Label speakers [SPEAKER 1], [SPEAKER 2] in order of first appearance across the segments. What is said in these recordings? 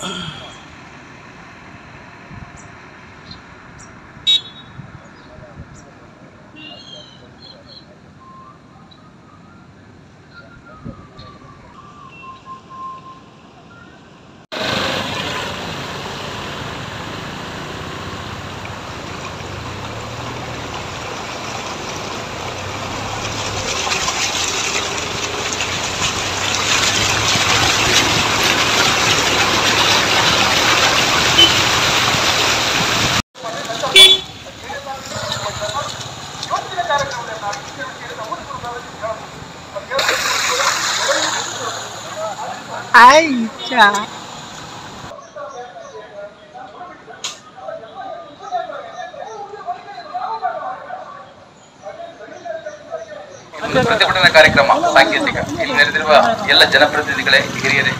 [SPEAKER 1] Ugh.
[SPEAKER 2] ಆಯ್ತಾ
[SPEAKER 3] ya. ಪ್ರತಿಭಟನಾ ಕಾರ್ಯಕ್ರಮ ಸಾಂಕೇತಿಕ ಇಲ್ಲಿ ನೆರೆದಿರುವ ಎಲ್ಲ ಜನಪ್ರತಿನಿಧಿಗಳೇ, ಹಿರಿಯರೇ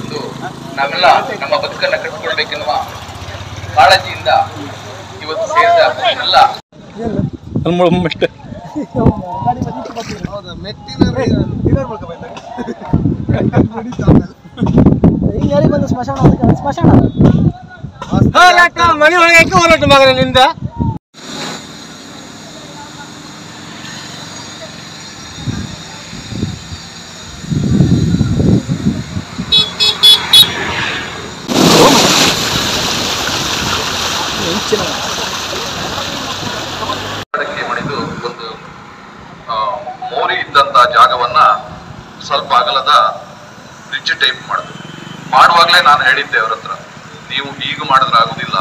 [SPEAKER 3] ಒಂದು ನಾವೆಲ್ಲ ನಮ್ಮ ಬದುಕನ್ನು ಕಟ್ಟಿಕೊಳ್ಬೇಕೆನ್ನುವ ಕಾಳಜಿಯಿಂದ ಇವತ್ತು ಸೇರಿದ ಎಲ್ಲ
[SPEAKER 1] ಅಷ್ಟೇ.
[SPEAKER 2] ಸ್ಮಶಾನ ಅದಕ್ಕೆ ಸ್ಮಶಾನ.
[SPEAKER 4] ಮನೆ ಒಳಗೆ ಹೊರಟು ಮಗನ ನಿಂದ?
[SPEAKER 3] ಅಡಕೆ ಮೋರಿ ಇದ್ದಂತ ಜಾಗವನ್ನ ಸ್ವಲ್ಪ ಅಗಲದ ಬ್ರಿಡ್ಜ್ ಟೈಪ್ ಮಾಡಿದ್ರು ಮಾಡುವಾಗಲೇ ನಾನು ಹೇಳಿದ್ದೆ ಅವ್ರ ಹತ್ರ, ನೀವು ಈಗ ಮಾಡಿದ್ರೆ ಆಗುದಿಲ್ಲ